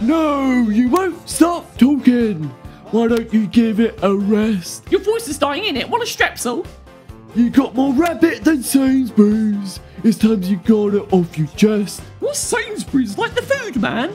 No, you won't stop talking. Why don't you give it a rest? Your voice is dying in it. What a strepsil? You got more rabbit than Sainsbury's. It's time you got it off your chest. What's Sainsbury's? Like the food, man?